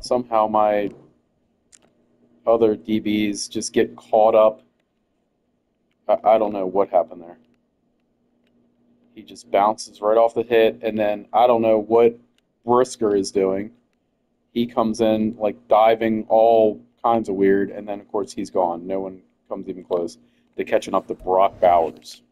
somehow my other DBs just get caught up. I, I don't know what happened there. He just bounces right off the hit, and then I don't know what Brisker is doing. He comes in like diving all kinds of weird, and then of course he's gone. No one comes even close. to catching up to Brock Bowers.